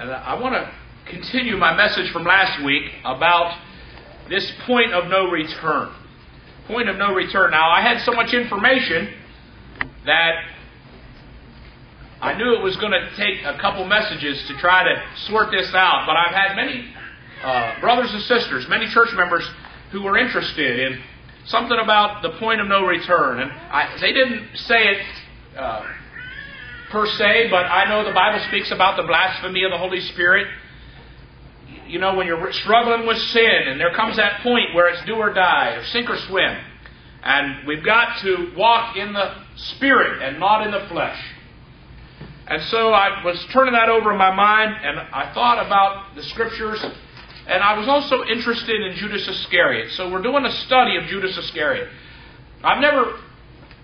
And I want to continue my message from last week about this point of no return. Point of no return. Now, I had so much information that I knew it was going to take a couple messages to try to sort this out, but I've had many uh, brothers and sisters, many church members who were interested in something about the point of no return. And I, they didn't say it uh, per se, but I know the Bible speaks about the blasphemy of the Holy Spirit. You know, when you're struggling with sin, and there comes that point where it's do or die, or sink or swim. And we've got to walk in the Spirit and not in the flesh. And so I was turning that over in my mind, and I thought about the Scriptures, and I was also interested in Judas Iscariot. So we're doing a study of Judas Iscariot. I've never,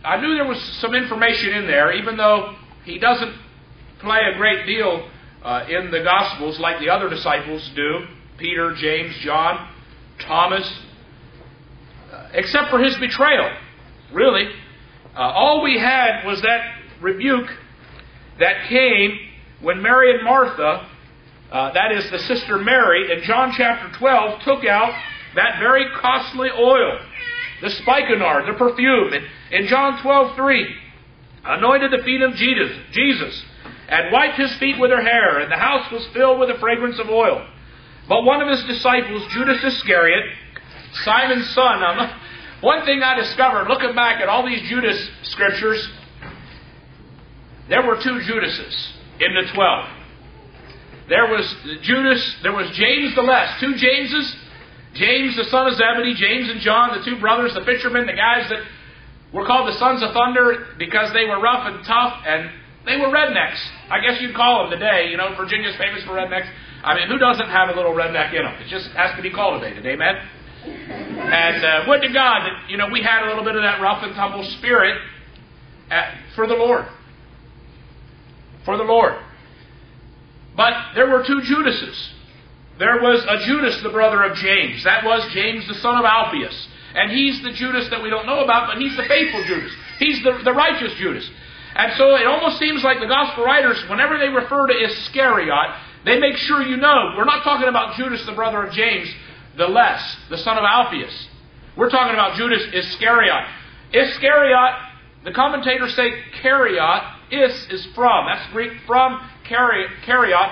I knew there was some information in there, even though he doesn't play a great deal uh, in the Gospels like the other disciples do Peter, James, John, Thomas, uh, except for his betrayal, really. Uh, all we had was that rebuke that came when Mary and Martha, uh, that is the sister Mary, in John chapter 12, took out that very costly oil, the spikenard, the perfume. In, in John 12, 3, anointed the feet of Jesus, and wiped his feet with her hair, and the house was filled with the fragrance of oil. But one of his disciples, Judas Iscariot, Simon's son, now, um, one thing I discovered looking back at all these Judas scriptures, there were two Judases in the twelve. There was Judas, there was James the Less, two Jameses, James the son of Zebedee, James and John, the two brothers, the fishermen, the guys that were called the sons of thunder because they were rough and tough and they were rednecks. I guess you'd call them today. You know, Virginia's famous for rednecks. I mean, who doesn't have a little redneck in them? It just has to be cultivated. Amen? And uh, would to God that, you know, we had a little bit of that rough and tumble spirit at, for the Lord. For the Lord. But there were two Judases. There was a Judas, the brother of James. That was James, the son of Alphaeus. And he's the Judas that we don't know about, but he's the faithful Judas. He's the, the righteous Judas. And so it almost seems like the gospel writers, whenever they refer to Iscariot, they make sure you know we're not talking about Judas, the brother of James, the less, the son of Alphaeus. We're talking about Judas Iscariot. Iscariot, the commentators say Cariot. Is is from. That's Greek from Cariot.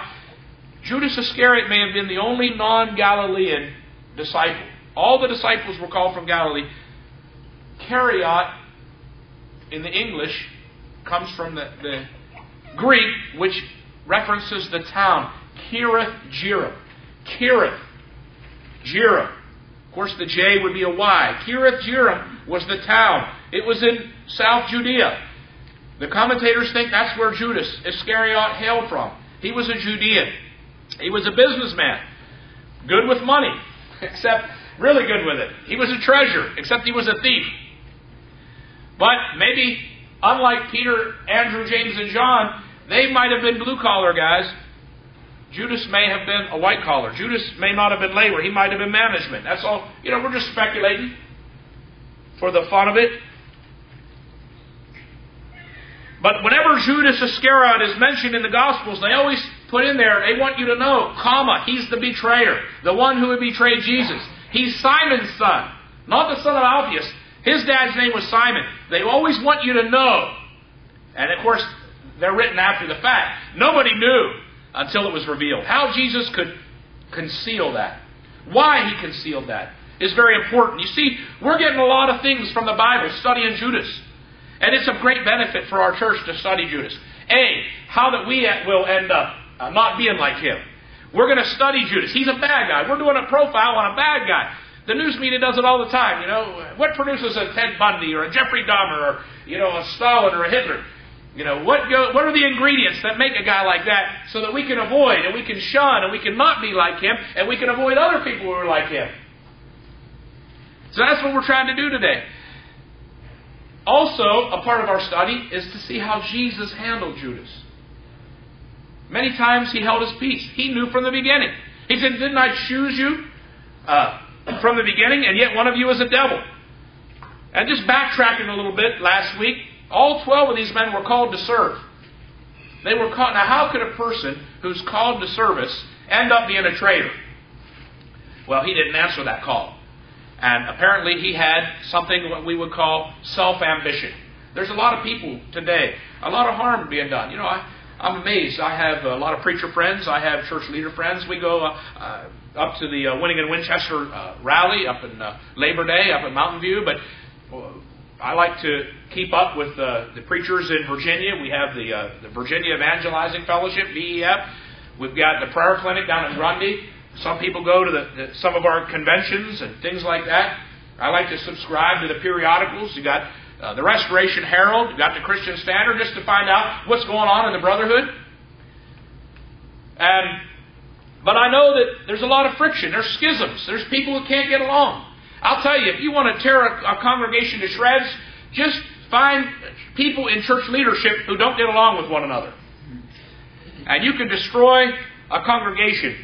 Judas Iscariot may have been the only non Galilean disciple. All the disciples were called from Galilee. Cariot, in the English, comes from the, the Greek, which references the town. Kiriath Jearim. Kiriath Jearim. Of course, the J would be a Y. Kiriath Jearim was the town. It was in South Judea. The commentators think that's where Judas Iscariot hailed from. He was a Judean. He was a businessman. Good with money, except really good with it. He was a treasure, except he was a thief. But maybe, unlike Peter, Andrew, James, and John, they might have been blue collar guys. Judas may have been a white collar. Judas may not have been labor. He might have been management. That's all. You know, we're just speculating for the fun of it. But whenever Judas Iscariot is mentioned in the Gospels, they always put in there, they want you to know, comma, he's the betrayer, the one who would betray Jesus. He's Simon's son, not the son of Alphaeus. His dad's name was Simon. They always want you to know. And of course, they're written after the fact. Nobody knew until it was revealed. How Jesus could conceal that, why he concealed that, is very important. You see, we're getting a lot of things from the Bible studying Judas. And it's of great benefit for our church to study Judas. A, how that we will end up uh, not being like him. We're going to study Judas. He's a bad guy. We're doing a profile on a bad guy. The news media does it all the time. You know, what produces a Ted Bundy or a Jeffrey Dahmer or you know a Stalin or a Hitler? You know, what go, what are the ingredients that make a guy like that so that we can avoid and we can shun and we can not be like him and we can avoid other people who are like him? So that's what we're trying to do today. Also, a part of our study is to see how Jesus handled Judas. Many times he held his peace. He knew from the beginning. He said, Didn't I choose you uh, from the beginning, and yet one of you is a devil? And just backtracking a little bit last week, all 12 of these men were called to serve. They were called. Now, how could a person who's called to service end up being a traitor? Well, he didn't answer that call. And apparently, he had something what we would call self ambition. There's a lot of people today, a lot of harm being done. You know, I, I'm amazed. I have a lot of preacher friends. I have church leader friends. We go uh, uh, up to the uh, Winning in Winchester uh, rally up in uh, Labor Day up in Mountain View, but uh, I like to keep up with the preachers in Virginia. We have the the Virginia Evangelizing Fellowship (VEF). We've got the prayer clinic down in Grundy. Some people go to the, the, some of our conventions and things like that. I like to subscribe to the periodicals. You got uh, the Restoration Herald, got the Christian Standard, just to find out what's going on in the Brotherhood. And but I know that there's a lot of friction. There's schisms. There's people who can't get along. I'll tell you, if you want to tear a, a congregation to shreds, just find people in church leadership who don't get along with one another. And you can destroy a congregation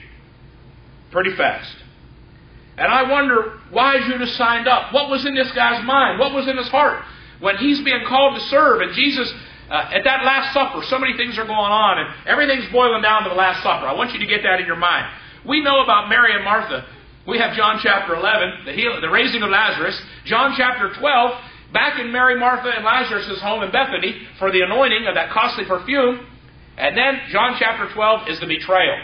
pretty fast. And I wonder why Judas signed up. What was in this guy's mind? What was in his heart? When he's being called to serve, and Jesus, uh, at that Last Supper, so many things are going on, and everything's boiling down to the Last Supper. I want you to get that in your mind. We know about Mary and Martha. We have John chapter 11, the, heal, the raising of Lazarus. John chapter 12, back in Mary, Martha, and Lazarus' home in Bethany for the anointing of that costly perfume. And then John chapter 12 is the betrayal.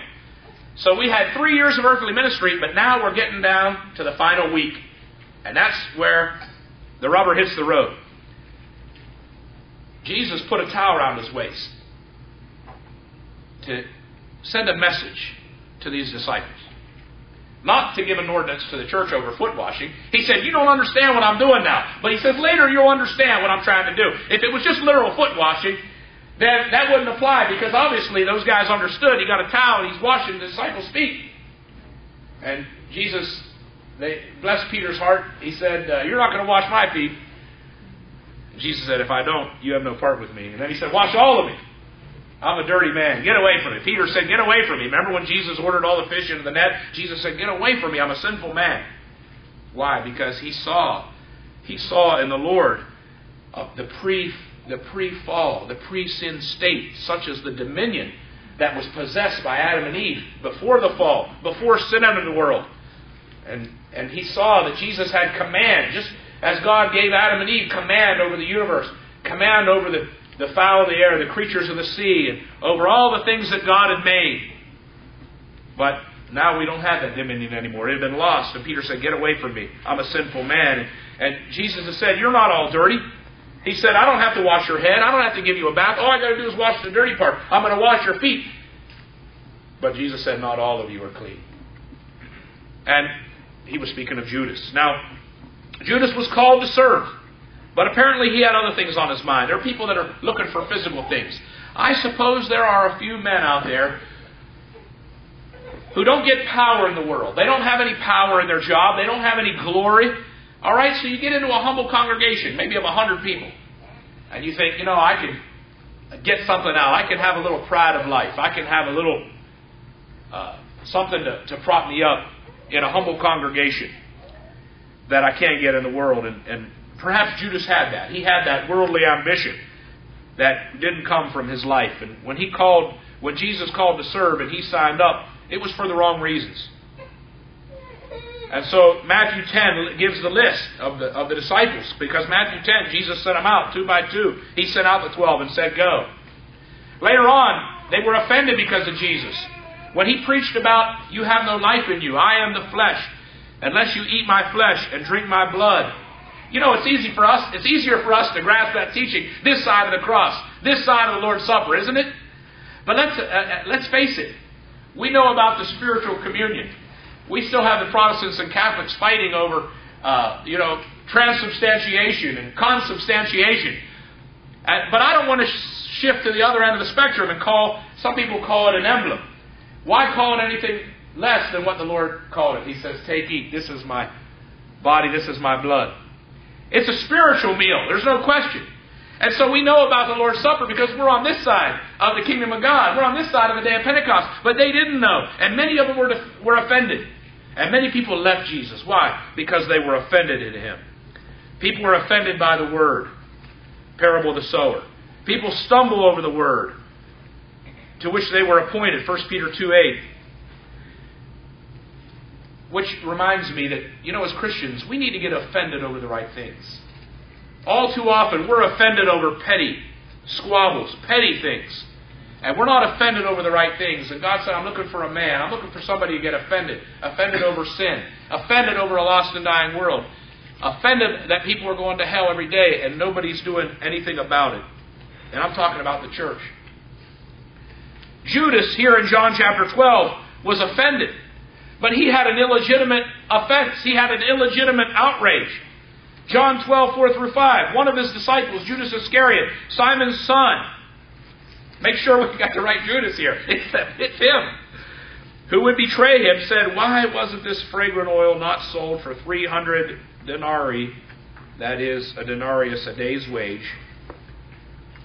So we had three years of earthly ministry, but now we're getting down to the final week. And that's where the rubber hits the road. Jesus put a towel around his waist to send a message to these disciples. Not to give an ordinance to the church over foot washing. He said, You don't understand what I'm doing now. But he says, Later you'll understand what I'm trying to do. If it was just literal foot washing, then that wouldn't apply because obviously those guys understood. He got a towel and he's washing the disciples' feet. And Jesus, they blessed Peter's heart. He said, uh, You're not going to wash my feet. Jesus said, If I don't, you have no part with me. And then he said, Wash all of me. I'm a dirty man. Get away from me. Peter said, Get away from me. Remember when Jesus ordered all the fish into the net? Jesus said, Get away from me. I'm a sinful man. Why? Because he saw, he saw in the Lord uh, the pre the pre-fall, the pre-sin state, such as the dominion that was possessed by Adam and Eve before the fall, before sin entered the world. And and he saw that Jesus had command, just as God gave Adam and Eve command over the universe, command over the, the fowl of the air, the creatures of the sea, and over all the things that God had made. But now we don't have that dominion anymore. It had been lost. And Peter said, Get away from me. I'm a sinful man. And Jesus has said, You're not all dirty. He said, I don't have to wash your head. I don't have to give you a bath. All I got to do is wash the dirty part. I'm going to wash your feet. But Jesus said, Not all of you are clean. And he was speaking of Judas. Now, Judas was called to serve, but apparently he had other things on his mind. There are people that are looking for physical things. I suppose there are a few men out there who don't get power in the world. They don't have any power in their job. They don't have any glory. All right, so you get into a humble congregation, maybe of a hundred people, and you think, you know, I can get something out. I can have a little pride of life. I can have a little uh, something to, to prop me up in a humble congregation that I can't get in the world. And, and perhaps Judas had that. He had that worldly ambition that didn't come from his life. And when he called, when Jesus called to serve and he signed up, it was for the wrong reasons. And so Matthew 10 gives the list of the, of the disciples because Matthew 10, Jesus sent them out two by two. He sent out the 12 and said, Go. Later on, they were offended because of Jesus. When he preached about, You have no life in you, I am the flesh, unless you eat my flesh and drink my blood. You know, it's easy for us, it's easier for us to grasp that teaching this side of the cross, this side of the Lord's Supper, isn't it? But let's, uh, uh, let's face it. We know about the spiritual communion. We still have the Protestants and Catholics fighting over, uh, you know, transubstantiation and consubstantiation. Uh, but I don't want to sh- shift to the other end of the spectrum and call, some people call it an emblem. Why call it anything less than what the Lord called it. He says, Take, eat. This is my body. This is my blood. It's a spiritual meal. There's no question. And so we know about the Lord's Supper because we're on this side of the kingdom of God. We're on this side of the day of Pentecost. But they didn't know. And many of them were, were offended. And many people left Jesus. Why? Because they were offended in him. People were offended by the word. Parable of the sower. People stumble over the word. to which they were appointed. 1 Peter 2 8. Which reminds me that, you know, as Christians, we need to get offended over the right things. All too often, we're offended over petty squabbles, petty things. And we're not offended over the right things. And God said, I'm looking for a man. I'm looking for somebody to get offended. Offended over sin. Offended over a lost and dying world. Offended that people are going to hell every day and nobody's doing anything about it. And I'm talking about the church. Judas, here in John chapter 12, was offended. But he had an illegitimate offense. He had an illegitimate outrage. John 12, 4 through 5. One of his disciples, Judas Iscariot, Simon's son. Make sure we got the right Judas here. It's him. Who would betray him said, Why wasn't this fragrant oil not sold for 300 denarii? That is, a denarius, a day's wage.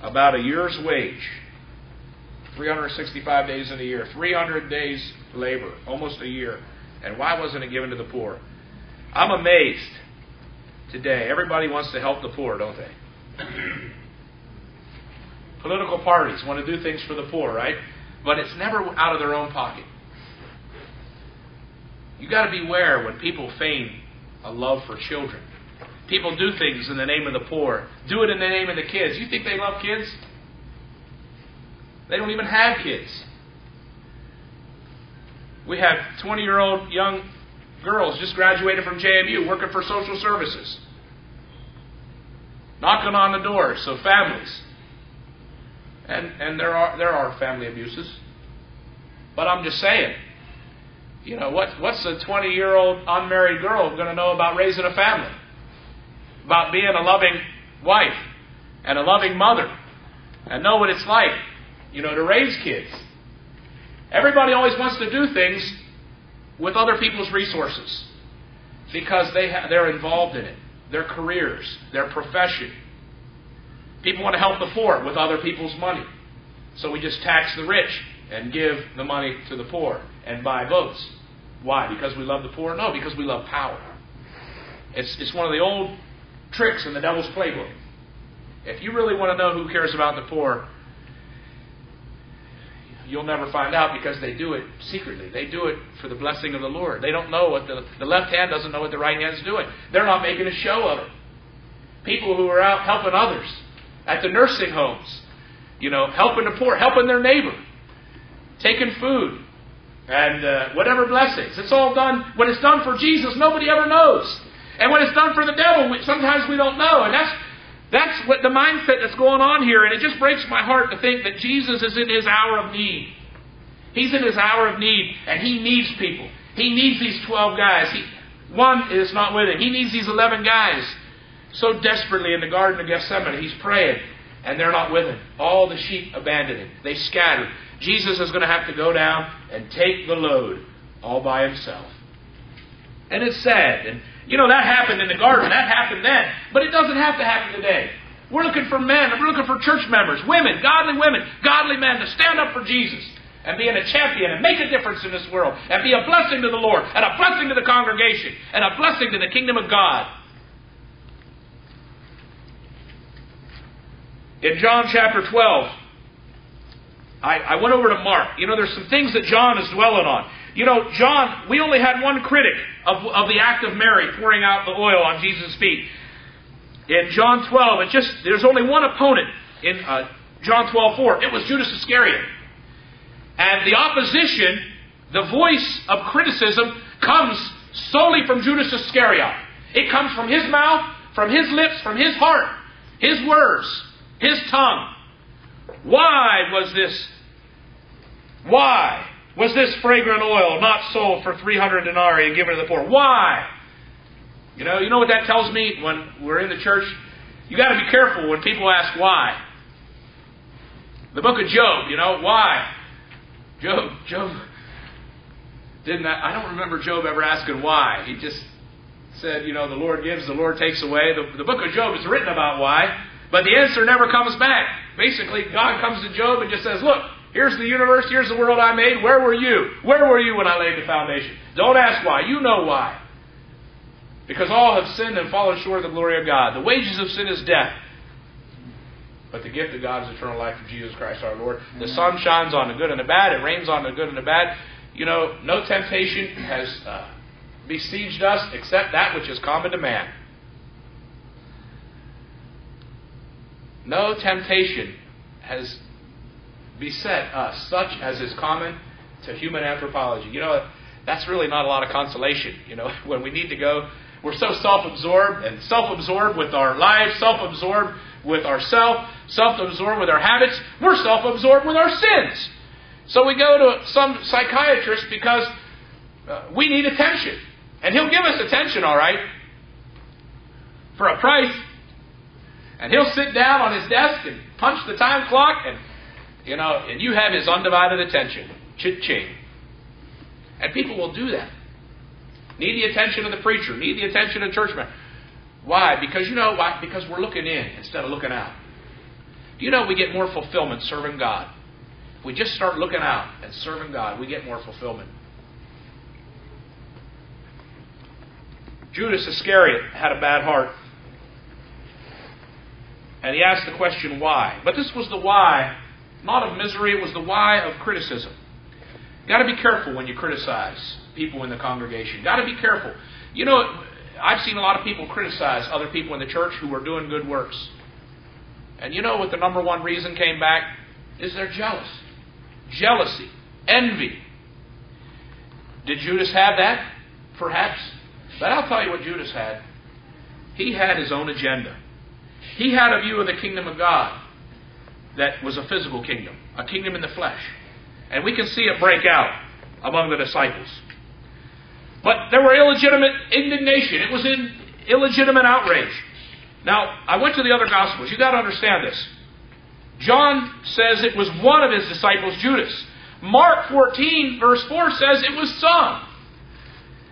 About a year's wage. 365 days in a year. 300 days labor. Almost a year. And why wasn't it given to the poor? I'm amazed today. Everybody wants to help the poor, don't they? Political parties want to do things for the poor, right? But it's never out of their own pocket. You got to beware when people feign a love for children. People do things in the name of the poor, do it in the name of the kids. You think they love kids? They don't even have kids. We have 20 year old young girls just graduated from JMU working for social services. Knocking on the doors of families. And, and there, are, there are family abuses. But I'm just saying, you know, what, what's a 20 year old unmarried girl going to know about raising a family? About being a loving wife and a loving mother and know what it's like, you know, to raise kids. Everybody always wants to do things with other people's resources because they ha- they're involved in it, their careers, their profession. People want to help the poor with other people's money. So we just tax the rich and give the money to the poor and buy votes. Why? Because we love the poor? No, because we love power. It's, it's one of the old tricks in the devil's playbook. If you really want to know who cares about the poor, you'll never find out because they do it secretly. They do it for the blessing of the Lord. They don't know what the, the left hand doesn't know what the right hand's doing. They're not making a show of it. People who are out helping others at the nursing homes, you know, helping the poor, helping their neighbor, taking food, and uh, whatever blessings. It's all done, when it's done for Jesus, nobody ever knows. And when it's done for the devil, sometimes we don't know. And that's that's what the mindset that's going on here, and it just breaks my heart to think that Jesus is in his hour of need. He's in his hour of need, and he needs people. He needs these 12 guys. He, one is not with him. He needs these 11 guys so desperately in the Garden of Gethsemane. He's praying, and they're not with him. All the sheep abandon him. They scattered. Jesus is going to have to go down and take the load all by himself. And it's sad. And you know, that happened in the garden. That happened then. But it doesn't have to happen today. We're looking for men. We're looking for church members, women, godly women, godly men to stand up for Jesus and being a champion and make a difference in this world and be a blessing to the Lord and a blessing to the congregation and a blessing to the kingdom of God. In John chapter 12, I, I went over to Mark. You know, there's some things that John is dwelling on. You know, John, we only had one critic of, of the act of Mary pouring out the oil on Jesus' feet. In John 12, it just there's only one opponent in uh, John 12, 4. It was Judas Iscariot. And the opposition, the voice of criticism, comes solely from Judas Iscariot. It comes from his mouth, from his lips, from his heart, his words, his tongue. Why was this? Why was this fragrant oil not sold for 300 denarii and given to the poor? Why? You know, you know what that tells me when we're in the church? You got to be careful when people ask why. The book of Job, you know, why? Job, Job didn't I don't remember Job ever asking why. He just said, you know, the Lord gives, the Lord takes away. The, the book of Job is written about why, but the answer never comes back. Basically, God comes to Job and just says, look, Here's the universe. Here's the world I made. Where were you? Where were you when I laid the foundation? Don't ask why. You know why. Because all have sinned and fallen short of the glory of God. The wages of sin is death. But the gift of God is eternal life through Jesus Christ our Lord. The sun shines on the good and the bad. It rains on the good and the bad. You know, no temptation has uh, besieged us except that which is common to man. No temptation has beset us, such as is common to human anthropology. You know, that's really not a lot of consolation. You know, when we need to go, we're so self absorbed and self absorbed with our lives, self absorbed with ourself, self absorbed with our habits. We're self absorbed with our sins. So we go to some psychiatrist because uh, we need attention. And he'll give us attention, all right, for a price. And he'll sit down on his desk and punch the time clock, and you know, and you have his undivided attention. Chit-ching. And people will do that. Need the attention of the preacher, need the attention of the churchman. Why? Because you know why? Because we're looking in instead of looking out. Do you know we get more fulfillment serving God? If we just start looking out and serving God, we get more fulfillment. Judas Iscariot had a bad heart. And he asked the question, why? But this was the why, not of misery, it was the why of criticism. Got to be careful when you criticize people in the congregation. Got to be careful. You know, I've seen a lot of people criticize other people in the church who are doing good works. And you know what the number one reason came back? Is they're jealous. Jealousy. Envy. Did Judas have that? Perhaps. But I'll tell you what Judas had. He had his own agenda. He had a view of the kingdom of God that was a physical kingdom, a kingdom in the flesh. And we can see it break out among the disciples. But there were illegitimate indignation. It was in illegitimate outrage. Now, I went to the other Gospels. You've got to understand this. John says it was one of his disciples, Judas. Mark 14, verse 4 says it was some.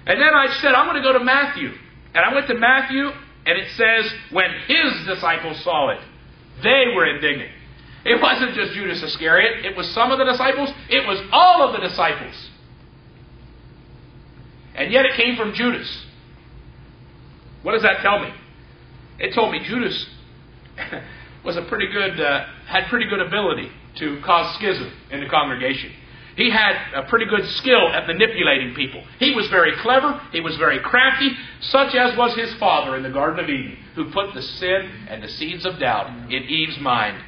And then I said, I'm going to go to Matthew. And I went to Matthew, and it says, when his disciples saw it, they were indignant. It wasn't just Judas Iscariot, it was some of the disciples, it was all of the disciples. And yet it came from Judas. What does that tell me? It told me Judas was a pretty good, uh, had pretty good ability to cause schism in the congregation. He had a pretty good skill at manipulating people. He was very clever, he was very crafty, such as was his father in the Garden of Eden, who put the sin and the seeds of doubt in Eve's mind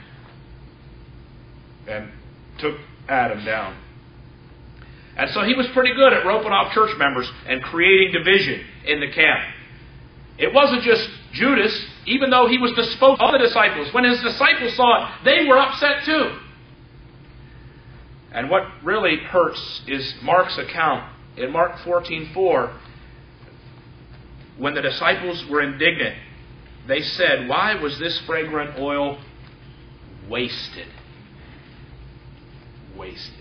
and took Adam down. And so he was pretty good at roping off church members and creating division in the camp. It wasn't just Judas, even though he was the spokesman of the disciples. When his disciples saw it, they were upset too. And what really hurts is Mark's account. In Mark 14:4, when the disciples were indignant, they said, "Why was this fragrant oil wasted?" Wasted.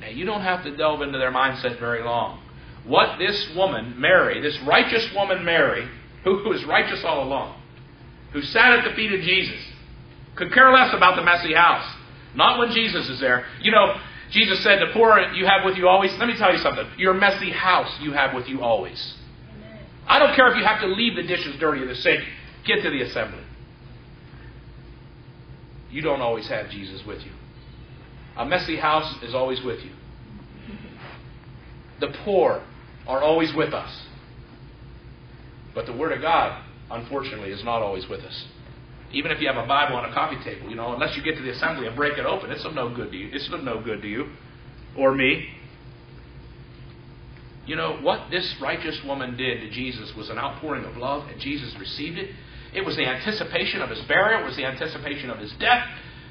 Now, you don't have to delve into their mindset very long. What this woman, Mary, this righteous woman, Mary, who was righteous all along, who sat at the feet of Jesus, could care less about the messy house. Not when Jesus is there. You know, Jesus said, The poor you have with you always. Let me tell you something. Your messy house you have with you always. I don't care if you have to leave the dishes dirty in the sink. Get to the assembly. You don't always have Jesus with you. A messy house is always with you. The poor are always with us. But the Word of God, unfortunately, is not always with us. Even if you have a Bible on a coffee table, you know, unless you get to the assembly and break it open, it's of no good to you. It's of no good to you or me. You know, what this righteous woman did to Jesus was an outpouring of love, and Jesus received it. It was the anticipation of his burial, it was the anticipation of his death,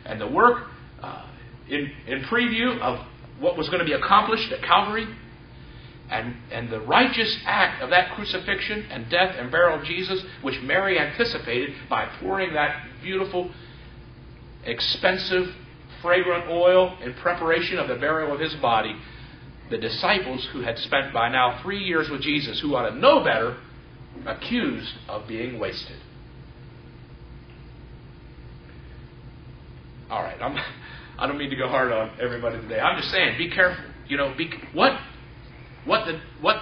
and the work uh, in, in preview of what was going to be accomplished at Calvary. And, and the righteous act of that crucifixion and death and burial of Jesus, which Mary anticipated by pouring that beautiful, expensive, fragrant oil in preparation of the burial of his body, the disciples who had spent by now three years with Jesus, who ought to know better, accused of being wasted. All right, I'm, I don't mean to go hard on everybody today. I'm just saying, be careful. You know, be, what what the what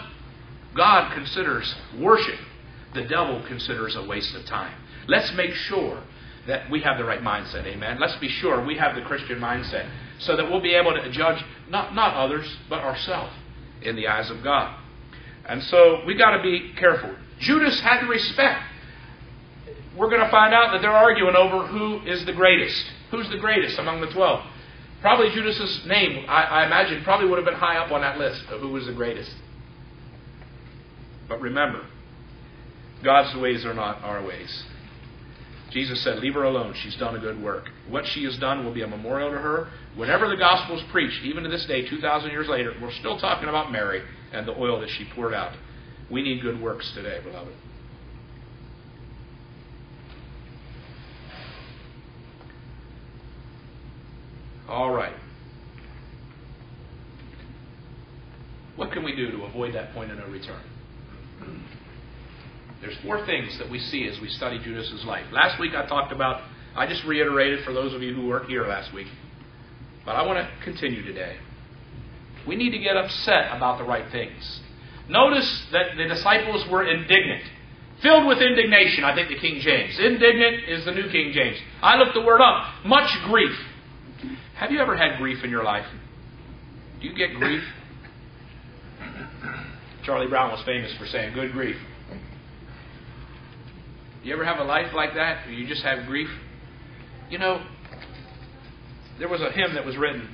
God considers worship, the devil considers a waste of time. Let's make sure that we have the right mindset. Amen. Let's be sure we have the Christian mindset so that we'll be able to judge not, not others, but ourselves in the eyes of God. And so we got to be careful. Judas had to respect. We're going to find out that they're arguing over who is the greatest. Who's the greatest among the twelve? Probably Judas's name, I, I imagine, probably would have been high up on that list of who was the greatest. But remember, God's ways are not our ways. Jesus said, Leave her alone. She's done a good work. What she has done will be a memorial to her. Whenever the gospel is preached, even to this day, 2,000 years later, we're still talking about Mary and the oil that she poured out. We need good works today, beloved. All right. What can we do to avoid that point of no return? There's four things that we see as we study Judas's life. Last week I talked about, I just reiterated for those of you who weren't here last week, but I want to continue today. We need to get upset about the right things. Notice that the disciples were indignant, filled with indignation, I think the King James. Indignant is the New King James. I looked the word up. Much grief. Have you ever had grief in your life? Do you get grief? Charlie Brown was famous for saying, good grief. You ever have a life like that where you just have grief? You know, there was a hymn that was written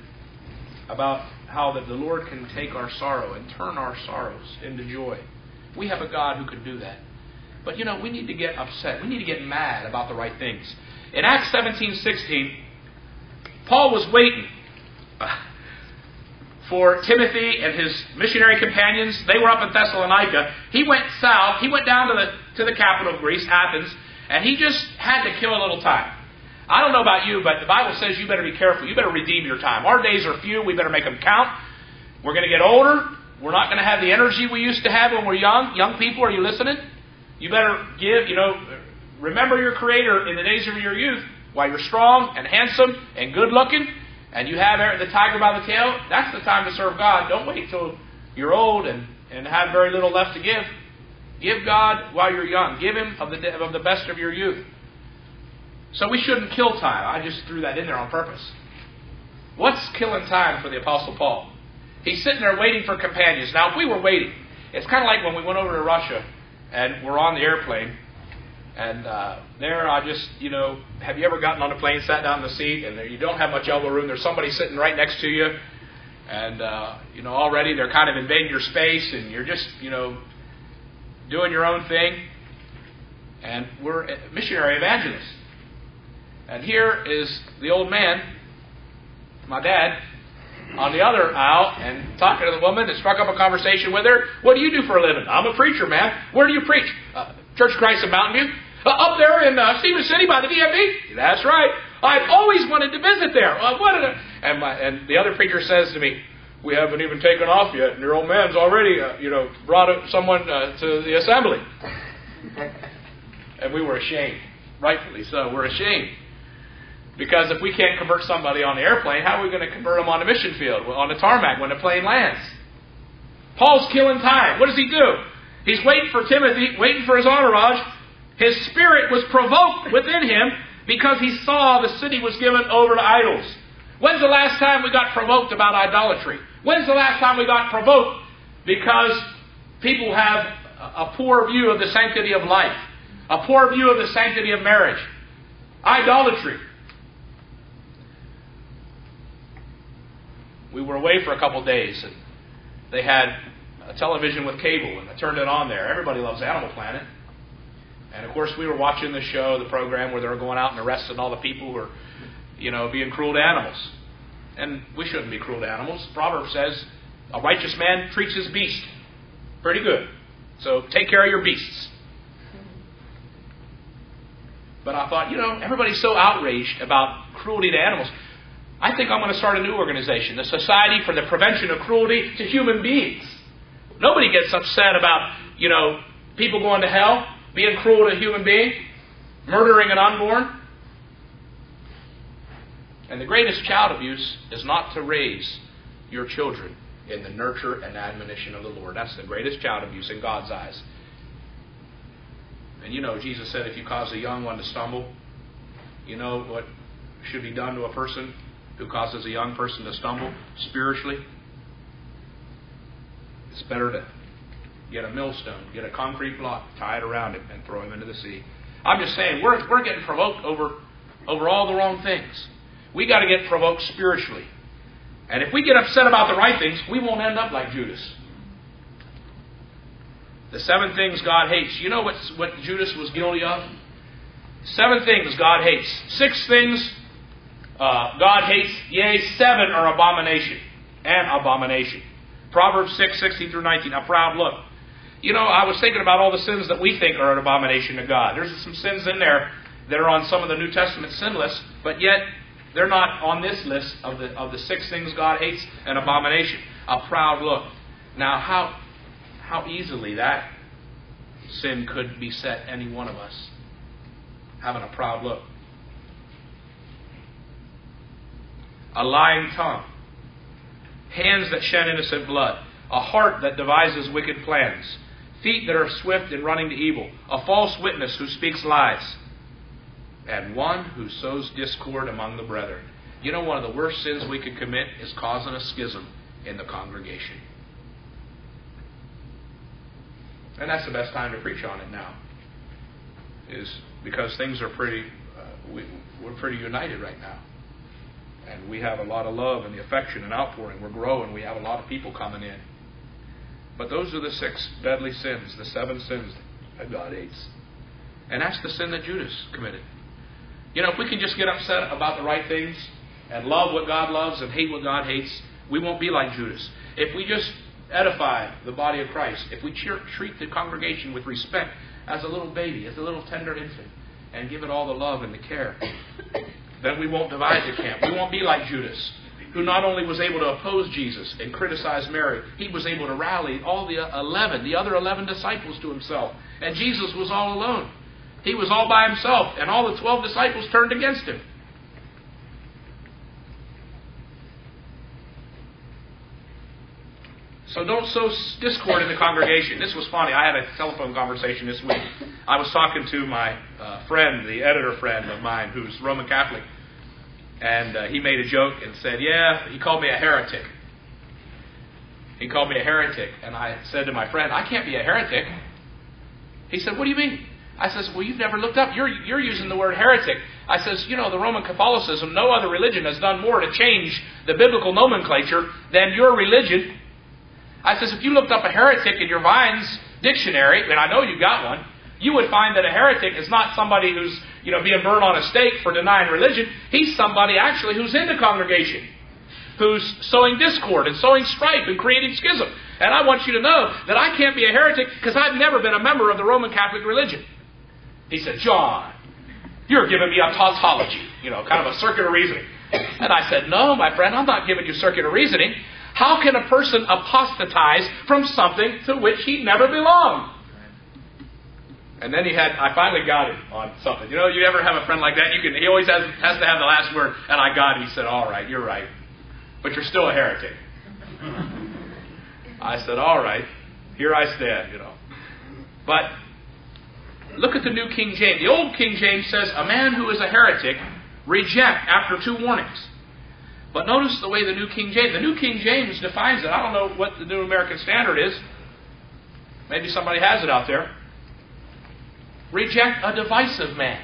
about how that the Lord can take our sorrow and turn our sorrows into joy. We have a God who can do that. But you know, we need to get upset. We need to get mad about the right things. In Acts 17 16, Paul was waiting uh, for Timothy and his missionary companions. They were up in Thessalonica. He went south. He went down to the to the capital of Greece, Athens, and he just had to kill a little time. I don't know about you, but the Bible says you better be careful. You better redeem your time. Our days are few. We better make them count. We're going to get older. We're not going to have the energy we used to have when we're young. Young people, are you listening? You better give, you know, remember your Creator in the days of your youth while you're strong and handsome and good looking and you have the tiger by the tail. That's the time to serve God. Don't wait till you're old and, and have very little left to give. Give God while you're young. Give Him of the, of the best of your youth. So we shouldn't kill time. I just threw that in there on purpose. What's killing time for the Apostle Paul? He's sitting there waiting for companions. Now, if we were waiting, it's kind of like when we went over to Russia and we're on the airplane, and uh, there I just, you know, have you ever gotten on a plane, sat down in the seat, and there, you don't have much elbow room? There's somebody sitting right next to you, and, uh, you know, already they're kind of invading your space, and you're just, you know, doing your own thing. And we're missionary evangelists. And here is the old man, my dad, on the other aisle and talking to the woman and struck up a conversation with her. What do you do for a living? I'm a preacher, man. Where do you preach? Uh, Church of Christ of Mountain View. Uh, up there in uh, Stephens City by the DMV. That's right. I've always wanted to visit there. Uh, what a, and, my, and the other preacher says to me, we haven't even taken off yet, and your old man's already, uh, you know, brought someone uh, to the assembly. and we were ashamed, rightfully so. We're ashamed because if we can't convert somebody on the airplane, how are we going to convert them on the mission field, on the tarmac when the plane lands? Paul's killing time. What does he do? He's waiting for Timothy, waiting for his entourage. His spirit was provoked within him because he saw the city was given over to idols. When's the last time we got provoked about idolatry? When's the last time we got provoked because people have a poor view of the sanctity of life, a poor view of the sanctity of marriage? Idolatry. We were away for a couple days, and they had a television with cable, and I turned it on there. Everybody loves Animal Planet. And of course, we were watching the show, the program where they were going out and arresting all the people who are, you know, being cruel to animals. And we shouldn't be cruel to animals. Proverbs says, a righteous man treats his beast pretty good. So take care of your beasts. But I thought, you know, everybody's so outraged about cruelty to animals. I think I'm going to start a new organization, the Society for the Prevention of Cruelty to Human Beings. Nobody gets upset about, you know, people going to hell, being cruel to a human being, murdering an unborn. And the greatest child abuse is not to raise your children in the nurture and admonition of the Lord. That's the greatest child abuse in God's eyes. And you know, Jesus said if you cause a young one to stumble, You know what should be done to a person who causes a young person to stumble spiritually? It's better to get a millstone, get a concrete block, tie it around him, and throw him into the sea. I'm just saying, we're, we're getting provoked over, over all the wrong things. We got to get provoked spiritually. And if we get upset about the right things, we won't end up like Judas. The seven things God hates. You know what, what Judas was guilty of? Seven things God hates. Six things uh, God hates, yea, seven are abomination. And abomination. Proverbs 6, 16 through 19, a proud look. You know, I was thinking about all the sins that we think are an abomination to God. There's some sins in there that are on some of the New Testament sin lists, but yet they're not on this list of the, of the six things God hates an abomination. A proud look. Now, how, how easily that sin could beset any one of us. Having a proud look. A lying tongue. Hands that shed innocent blood. A heart that devises wicked plans. Feet that are swift in running to evil. A false witness who speaks lies. And one who sows discord among the brethren. You know, one of the worst sins we could commit is causing a schism in the congregation. And that's the best time to preach on it now. Is because things are pretty, uh, we, we're pretty united right now. And we have a lot of love and the affection and outpouring. We're growing. We have a lot of people coming in. But those are the six deadly sins, the seven sins that God hates. And that's the sin that Judas committed. You know, if we can just get upset about the right things and love what God loves and hate what God hates, we won't be like Judas. If we just edify the body of Christ, if we cheer, treat the congregation with respect as a little baby, as a little tender infant, and give it all the love and the care, then we won't divide the camp. We won't be like Judas, who not only was able to oppose Jesus and criticize Mary, he was able to rally all the 11, the other 11 disciples to himself. And Jesus was all alone. He was all by himself, and all the 12 disciples turned against him. So don't sow discord in the congregation. This was funny. I had a telephone conversation this week. I was talking to my uh, friend, the editor friend of mine, who's Roman Catholic, and uh, he made a joke and said, "Yeah," he called me a heretic. He called me a heretic, and I said to my friend, "I can't be a heretic." He said, "What do you mean?" I says, "Well, you've never looked up. You're you're using the word heretic." I says, "You know, the Roman Catholicism, no other religion has done more to change the biblical nomenclature than your religion." I says, if you looked up a heretic in your Vine's dictionary, and I know you got one, you would find that a heretic is not somebody who's you know being burned on a stake for denying religion. He's somebody actually who's in the congregation, who's sowing discord and sowing strife and creating schism. And I want you to know that I can't be a heretic because I've never been a member of the Roman Catholic religion. He said, John, you're giving me a tautology, you know, kind of a circular reasoning. And I said, No, my friend, I'm not giving you circular reasoning. How can a person apostatize from something to which he never belonged? And then he had, I finally got him on something. You know, you ever have a friend like that? You can, he always has, has to have the last word, and I got it. He said, All right, you're right. But you're still a heretic. I said, All right, here I stand, you know. But look at the New King James. The Old King James says, A man who is a heretic reject after two warnings. But notice the way the New King James, the New King James defines it. I don't know what the New American Standard is. Maybe somebody has it out there. Reject a divisive man.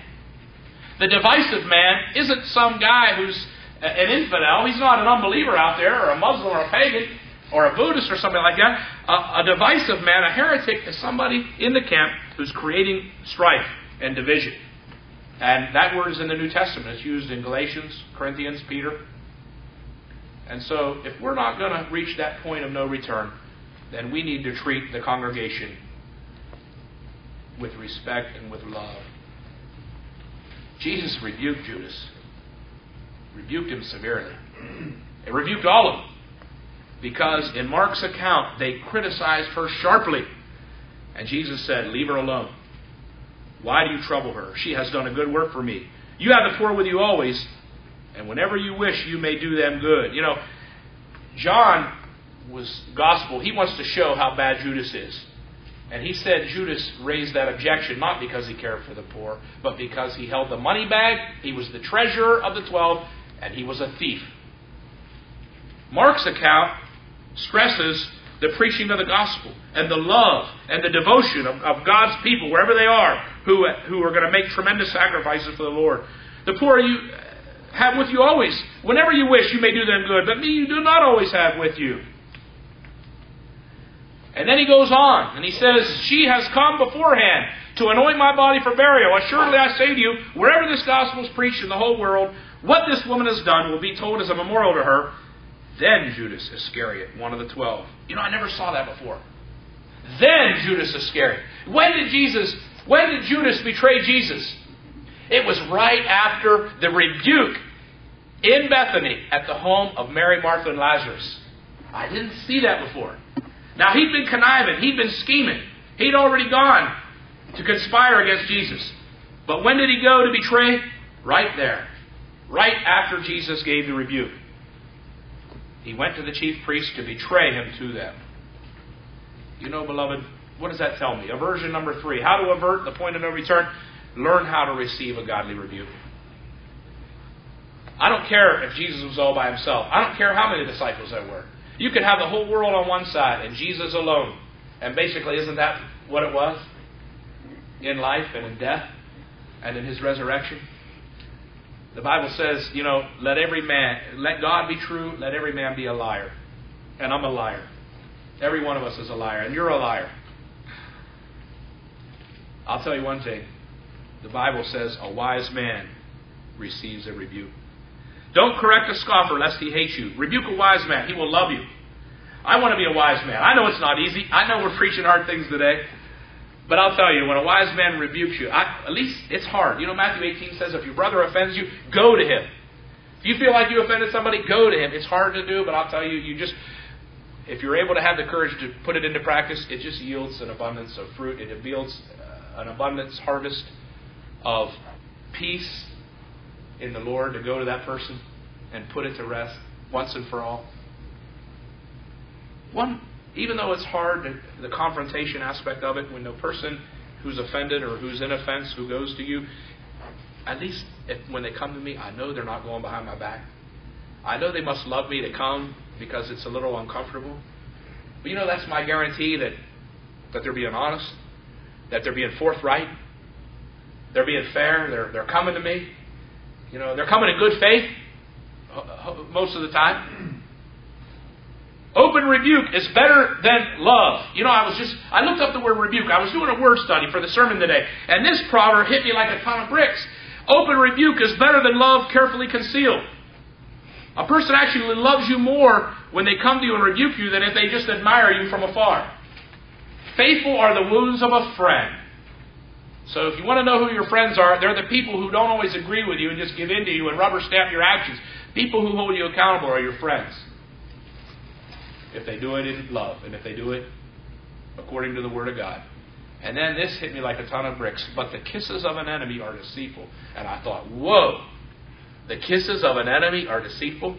The divisive man isn't some guy who's an infidel. He's not an unbeliever out there, or a Muslim, or a pagan, or a Buddhist, or something like that. A, a divisive man, a heretic, is somebody in the camp who's creating strife and division. And that word is in the New Testament. It's used in Galatians, Corinthians, Peter. And so, if we're not going to reach that point of no return, then we need to treat the congregation with respect and with love. Jesus rebuked Judas, rebuked him severely, and rebuked all of them. Because in Mark's account, they criticized her sharply. And Jesus said, Leave her alone. Why do you trouble her? She has done a good work for me. You have the poor with you always, and whenever you wish, you may do them good. You know, John was gospel. He wants to show how bad Judas is. And he said Judas raised that objection not because he cared for the poor, but because he held the money bag, he was the treasurer of the twelve, and he was a thief. Mark's account stresses the preaching of the gospel and the love and the devotion of, of God's people, wherever they are, who, who are going to make tremendous sacrifices for the Lord. The poor you have with you always. Whenever you wish, you may do them good, but me you do not always have with you. And then he goes on, and he says, She has come beforehand to anoint my body for burial. Assuredly I say to you, wherever this gospel is preached in the whole world, what this woman has done will be told as a memorial to her. Then Judas Iscariot, one of the twelve. You know, I never saw that before. Then Judas Iscariot. When did Jesus, when did Judas betray Jesus? It was right after the rebuke in Bethany at the home of Mary, Martha, and Lazarus. I didn't see that before. Now, he'd been conniving, he'd been scheming, he'd already gone to conspire against Jesus. But when did he go to betray? Right there. Right after Jesus gave the rebuke. He went to the chief priests to betray him to them. You know, beloved, what does that tell me? Aversion number three. How to avert the point of no return? Learn how to receive a godly rebuke. I don't care if Jesus was all by himself. I don't care how many disciples there were. You could have the whole world on one side and Jesus alone. And basically, isn't that what it was? In life and in death and in his resurrection? The Bible says, you know, let every man, let God be true, let every man be a liar. And I'm a liar. Every one of us is a liar, and you're a liar. I'll tell you one thing. The Bible says a wise man receives a rebuke. Don't correct a scoffer lest he hate you. Rebuke a wise man, he will love you. I want to be a wise man. I know it's not easy. I know we're preaching hard things today. But I'll tell you, when a wise man rebukes you, I, at least it's hard. You know, Matthew 18 says, if your brother offends you, go to him. If you feel like you offended somebody, go to him. It's hard to do, but I'll tell you, you just, if you're able to have the courage to put it into practice, it just yields an abundance of fruit. It yields an abundance harvest of peace in the Lord to go to that person and put it to rest once and for all. One, even though it's hard, the confrontation aspect of it, when the person who's offended or who's in offense who goes to you, at least if, when they come to me, I know they're not going behind my back. I know they must love me to come because it's a little uncomfortable. But you know, that's my guarantee that, that they're being honest, that they're being forthright, they're being fair, they're, they're coming to me. You know, they're coming in good faith most of the time. Open rebuke is better than love. You know, I was just, I looked up the word rebuke. I was doing a word study for the sermon today, and this proverb hit me like a ton of bricks. Open rebuke is better than love carefully concealed. A person actually loves you more when they come to you and rebuke you than if they just admire you from afar. Faithful are the wounds of a friend. So if you want to know who your friends are, they're the people who don't always agree with you and just give in to you and rubber stamp your actions. People who hold you accountable are your friends. If they do it in love and if they do it according to the Word of God. And then this hit me like a ton of bricks. But the kisses of an enemy are deceitful. And I thought, whoa, the kisses of an enemy are deceitful?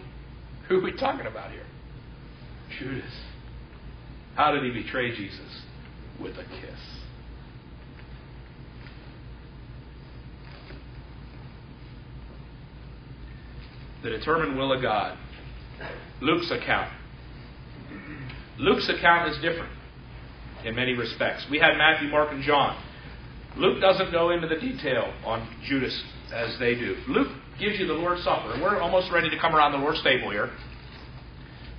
Who are we talking about here? Judas. How did he betray Jesus? With a kiss. The determined will of God. Luke's account. Luke's account is different in many respects. We had Matthew, Mark, and John. Luke doesn't go into the detail on Judas as they do. Luke gives you the Lord's Supper, and we're almost ready to come around the Lord's table here.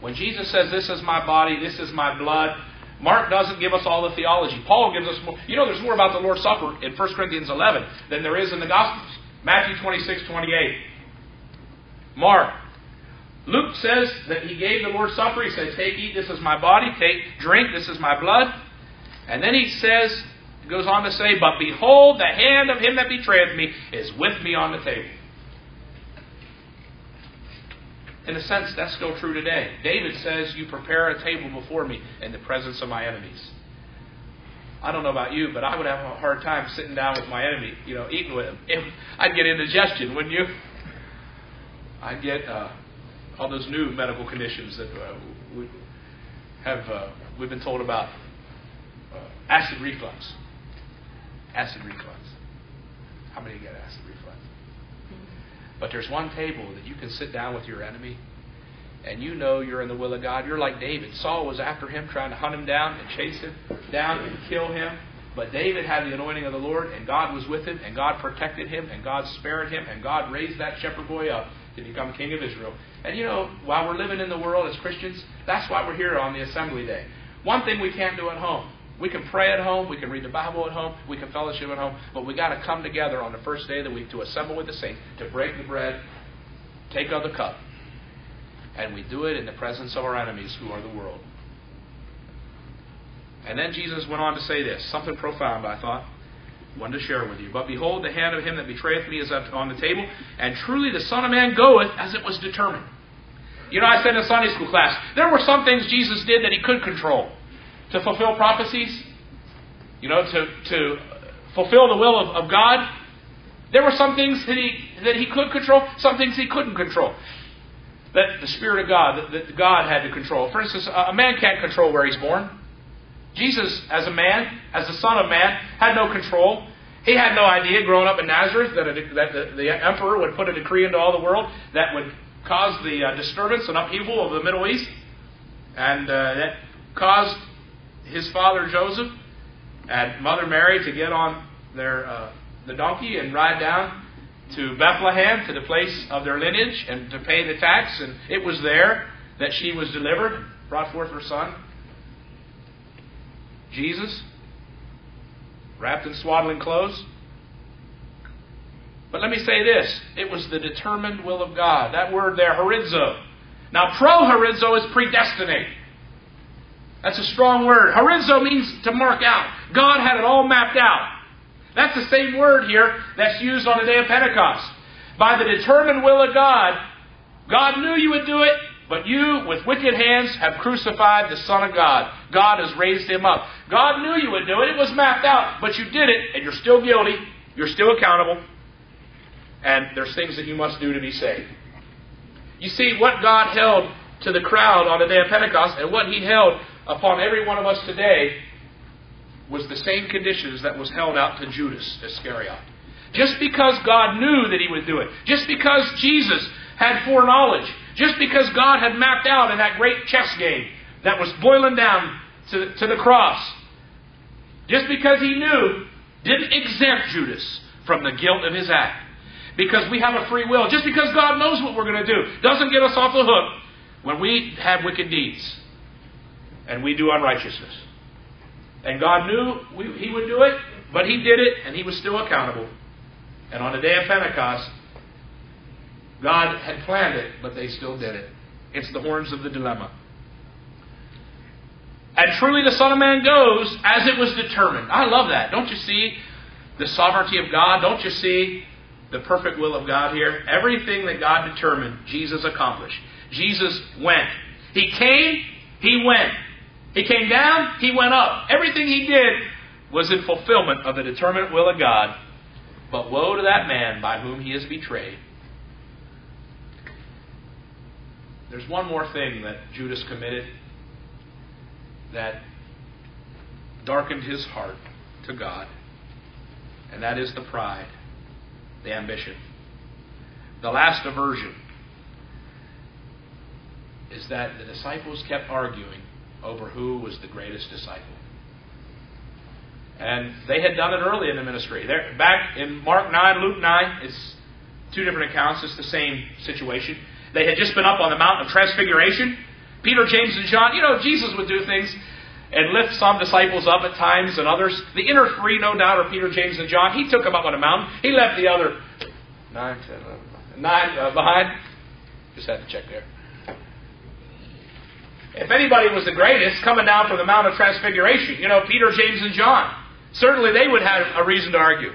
When Jesus says, This is my body, this is my blood, Mark doesn't give us all the theology. Paul gives us more. You know, there's more about the Lord's Supper in 1 Corinthians 11 than there is in the Gospels. Matthew 26, 28. Mark. Luke says that he gave the Lord's Supper. He said, Take, eat, this is my body. Take, drink, this is my blood. And then he says, goes on to say, But behold, the hand of him that betrayeth me is with me on the table. In a sense, that's still true today. David says, You prepare a table before me in the presence of my enemies. I don't know about you, but I would have a hard time sitting down with my enemy, you know, eating with him. I'd get indigestion, wouldn't you? I'd get uh, all those new medical conditions that uh, we have uh, we've been told about uh, Acid reflux. Acid reflux. How many get acid reflux? But there's one table that you can sit down with your enemy and you know you're in the will of God. You're like David. Saul was after him, trying to hunt him down and chase him down and kill him. But David had the anointing of the Lord, and God was with him, and God protected him, and God spared him, and God raised that shepherd boy up to become king of Israel. And you know, while we're living in the world as Christians, that's why we're here on the assembly day. One thing we can't do at home. We can pray at home, we can read the Bible at home, we can fellowship at home, but we got to come together on the first day of the week to assemble with the saints, to break the bread, take of the cup, and we do it in the presence of our enemies who are the world. And then Jesus went on to say this, something profound, I thought. One to share with you. But behold, the hand of him that betrayeth me is on the table, and truly the Son of Man goeth as it was determined. You know, I said in Sunday school class, there were some things Jesus did that he could control. To fulfill prophecies, you know, to, to fulfill the will of, of God. There were some things that he, that he could control, some things he couldn't control. That the Spirit of God, that, that God had to control. For instance, a man can't control where he's born. Jesus, as a man, as the Son of Man, had no control. He had no idea growing up in Nazareth that, a, that the, the, emperor would put a decree into all the world that would cause the uh, disturbance and upheaval of the Middle East. And uh, that caused his father Joseph and Mother Mary to get on their uh, the donkey and ride down to Bethlehem, to the place of their lineage, and to pay the tax. And it was there that she was delivered, brought forth her son. Jesus, wrapped in swaddling clothes. But let me say this it was the determined will of God. That word there, horizo. Now, prohorizo is predestinate. That's a strong word. Horizo means to mark out. God had it all mapped out. That's the same word here that's used on the day of Pentecost. By the determined will of God, God knew you would do it, but you, with wicked hands, have crucified the Son of God. God has raised him up. God knew you would do it. It was mapped out, but you did it, and you're still guilty. You're still accountable. And there's things that you must do to be saved. You see, what God held to the crowd on the day of Pentecost and what he held upon every one of us today was the same conditions that was held out to Judas Iscariot. Just because God knew that he would do it, just because Jesus had foreknowledge, just because God had mapped out in that great chess game that was boiling down to, to the cross, just because he knew, didn't exempt Judas from the guilt of his act. Because we have a free will. Just because God knows what we're going to do doesn't get us off the hook when we have wicked deeds and we do unrighteousness. And God knew we, He would do it, but He did it, and He was still accountable. And on the day of Pentecost, God had planned it, but they still did it. It's the horns of the dilemma. And truly the Son of Man goes as it was determined. I love that. Don't you see the sovereignty of God? Don't you see the perfect will of God here? Everything that God determined, Jesus accomplished. Jesus went. He came, He went. He came down, He went up. Everything He did was in fulfillment of the determinate will of God. But woe to that man by whom He is betrayed. There's one more thing that Judas committed that darkened his heart to God, and that is the pride, the ambition. The last aversion is that the disciples kept arguing over who was the greatest disciple. And they had done it early in the ministry. They're, back in Mark 9, Luke 9, it's two different accounts, it's the same situation. They had just been up on the Mount of Transfiguration. Peter, James, and John, you know, Jesus would do things and lift some disciples up at times and others. The inner three, no doubt, are Peter, James, and John. He took them up on a mountain. He left the other nine, ten, eleven, nine uh, behind. Just had to check there. If anybody was the greatest, coming down from the Mount of Transfiguration, you know, Peter, James, and John. Certainly they would have a reason to argue.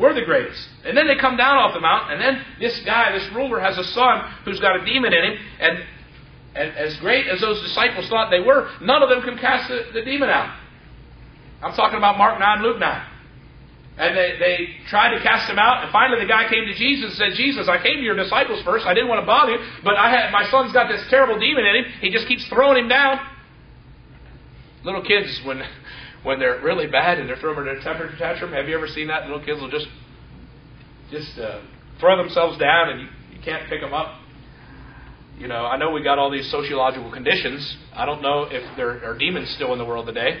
We're the greatest. And then they come down off the mountain, and then this guy, this ruler, has a son who's got a demon in him, and, and as great as those disciples thought they were, none of them can cast the, the demon out. I'm talking about Mark 9, Luke 9. And they, they tried to cast him out, and finally the guy came to Jesus and said, Jesus, I came to your disciples first. I didn't want to bother you, but I had, my son's got this terrible demon in him. He just keeps throwing him down. Little kids, when when they're really bad and they're throwing a temper tantrum, have you ever seen that? Little kids will just just uh, throw themselves down and you, you can't pick them up. You know, I know we got all these sociological conditions. I don't know if there are demons still in the world today.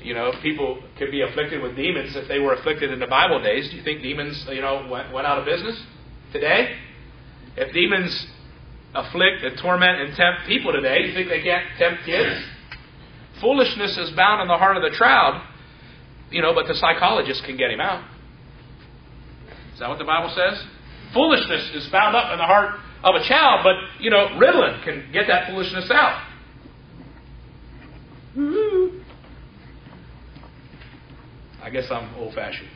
You know, people could be afflicted with demons if they were afflicted in the Bible days. Do you think demons, you know, went, went out of business today? If demons afflict and torment and tempt people today, you think they can't tempt kids? Foolishness is bound in the heart of the child, you know, but the psychologist can get him out. Is that what the Bible says? Foolishness is bound up in the heart of a child, but, you know, Ritalin can get that foolishness out. Mm-hmm. I guess I'm old fashioned.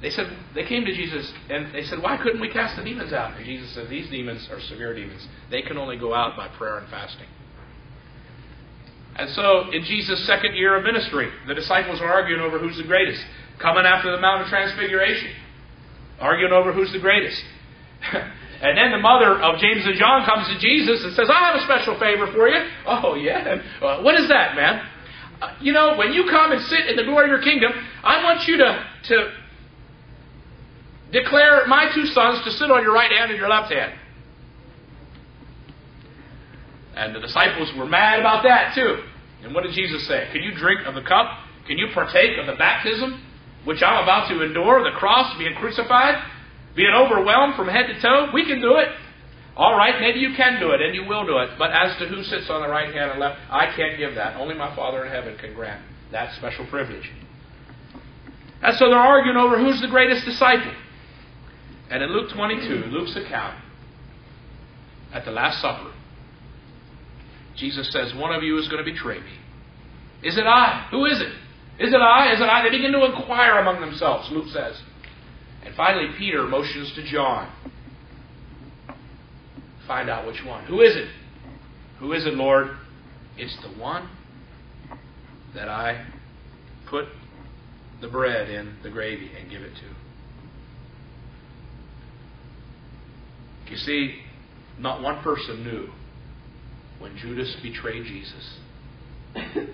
They said they came to Jesus and they said, "Why couldn't we cast the demons out?" And Jesus said, "These demons are severe demons. They can only go out by prayer and fasting." And so, in Jesus' second year of ministry, the disciples are arguing over who's the greatest. Coming after the Mount of Transfiguration, arguing over who's the greatest. and then the mother of James and John comes to Jesus and says, I have a special favor for you. Oh, yeah. What is that, man? Uh, you know, when you come and sit in the glory of your kingdom, I want you to, to declare my two sons to sit on your right hand and your left hand. And the disciples were mad about that too. And what did Jesus say? Can you drink of the cup? Can you partake of the baptism which I'm about to endure, the cross, being crucified, being overwhelmed from head to toe? We can do it. All right, maybe you can do it, and you will do it. But as to who sits on the right hand and left, I can't give that. Only my Father in heaven can grant that special privilege. And so they're arguing over who's the greatest disciple. And in Luke 22, Luke's account, at the Last Supper, Jesus says, One of you is going to betray me. Is it I? Who is it? Is it I? Is it I? They begin to inquire among themselves, Luke says. And finally, Peter motions to John. Find out which one. Who is it? Who is it, Lord? It's the one that I put the bread in the gravy and give it to. You see, not one person knew when Judas betrayed Jesus.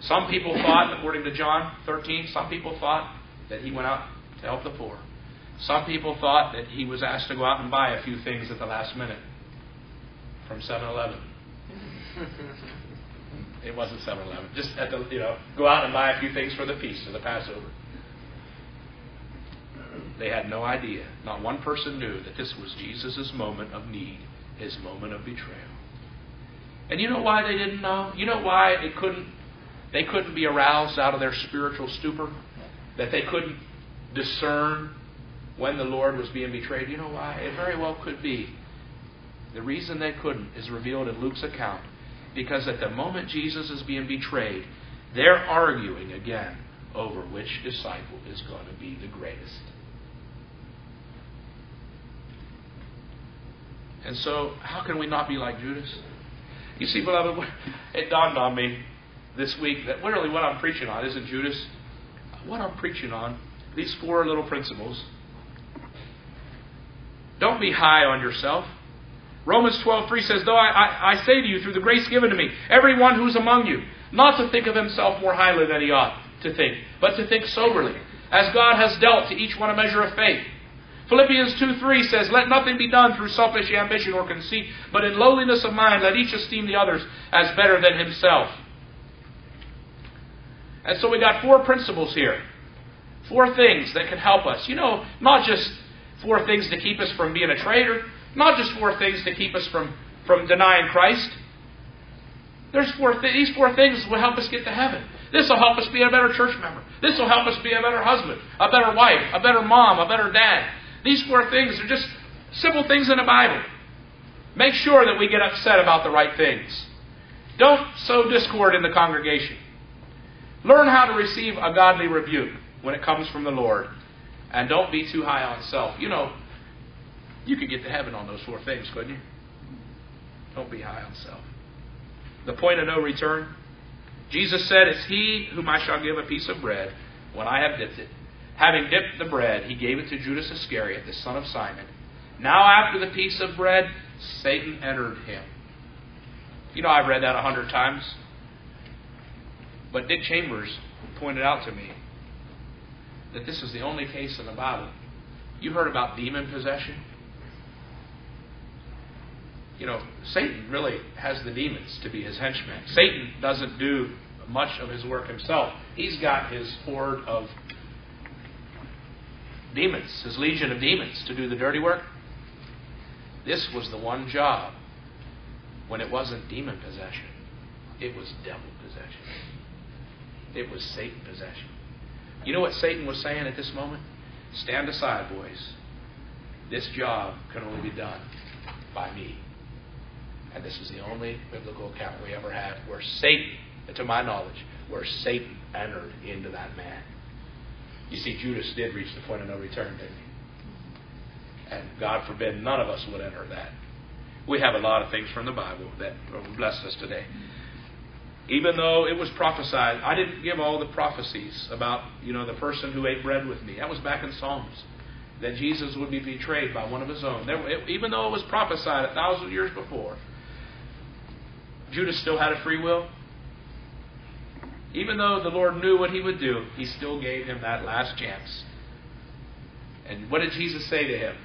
Some people thought, according to John 13, some people thought that he went out to help the poor. Some people thought that he was asked to go out and buy a few things at the last minute from 7 Eleven. it wasn't 7 Eleven. Just at the, you know, go out and buy a few things for the feast or the Passover. They had no idea. Not one person knew that this was Jesus' moment of need, his moment of betrayal. And you know why they didn't know? You know why it couldn't they couldn't be aroused out of their spiritual stupor? That they couldn't discern when the Lord was being betrayed? You know why? It very well could be. The reason they couldn't is revealed in Luke's account. Because at the moment Jesus is being betrayed, they're arguing again over which disciple is going to be the greatest. And so, how can we not be like Judas? You see, beloved, it dawned on me this week that really what I'm preaching on isn't Judas. What I'm preaching on, these four little principles. Don't be high on yourself. Romans 12:3 says, Though I, I, I say to you, through the grace given to me, everyone who's among you, not to think of himself more highly than he ought to think, but to think soberly, as God has dealt to each one a measure of faith. Philippians 2 3 says, Let nothing be done through selfish ambition or conceit, but in lowliness of mind let each esteem the others as better than himself. And so we got four principles here. Four things that can help us. You know, not just four things to keep us from being a traitor, not just four things to keep us from, from denying Christ. There's four th- these four things will help us get to heaven. This will help us be a better church member. This will help us be a better husband, a better wife, a better mom, a better dad. These four things are just simple things in the Bible. Make sure that we get upset about the right things. Don't sow discord in the congregation. Learn how to receive a godly rebuke when it comes from the Lord. And don't be too high on self. You know, you could get to heaven on those four things, couldn't you? Don't be high on self. The point of no return. Jesus said, It's he whom I shall give a piece of bread when I have dipped it. Having dipped the bread, he gave it to Judas Iscariot, the son of Simon. Now, after the piece of bread, Satan entered him. You know, I've read that a hundred times. But Dick Chambers pointed out to me that this is the only case in the Bible. You heard about demon possession? You know, Satan really has the demons to be his henchmen. Satan doesn't do much of his work himself. He's got his horde of demons, his legion of demons to do the dirty work. This was the one job when it wasn't demon possession, it was devil possession. It was Satan possession. You know what Satan was saying at this moment? Stand aside, boys. This job can only be done by me. And this is the only biblical account we ever have where Satan, to my knowledge, where Satan entered into that man. You see, Judas did reach the point of no return, didn't he? And God forbid none of us would enter that. We have a lot of things from the Bible that bless us today. Even though it was prophesied, I didn't give all the prophecies about, you know, the person who ate bread with me. That was back in Psalms. That Jesus would be betrayed by one of his own. There, it, even though it was prophesied a thousand years before, Judas still had a free will. Even though the Lord knew what he would do, he still gave him that last chance. And what did Jesus say to him?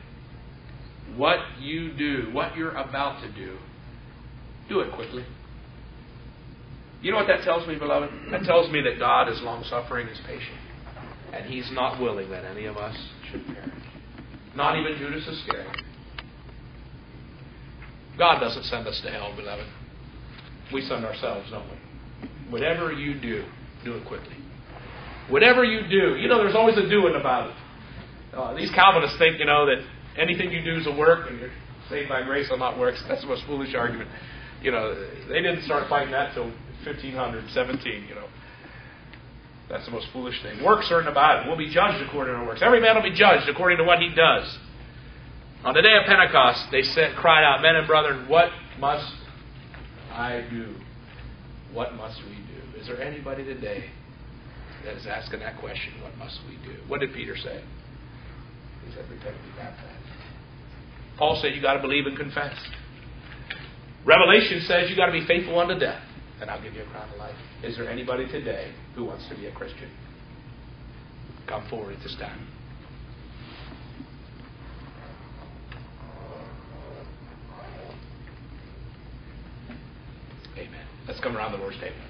What you do, what you're about to do, do it quickly. You know what that tells me, beloved? That tells me that God is long suffering, is patient. And He's not willing that any of us should perish. Not even Judas Iscariot. God doesn't send us to hell, beloved. We send ourselves, don't we? Whatever you do, do it quickly. Whatever you do, you know, there's always a doing about it. Uh, these Calvinists think, you know, that anything you do is a work and you're saved by grace and not works. That's the most foolish argument. You know, they didn't start fighting that till 1517, you know. That's the most foolish thing. Works are in the Bible. We'll be judged according to our works. Every man will be judged according to what he does. On the day of Pentecost, they said, cried out, Men and brethren, what must I do? What must we do? Is there anybody today that is asking that question, What must we do? What did Peter say? He said, Repent and be baptized. Paul said, You got to believe and confess. Revelation says you got to be faithful unto death and I'll give you a crown of life. Is there anybody today who wants to be a Christian? Come forward at this time. Let's come around the Lord's table.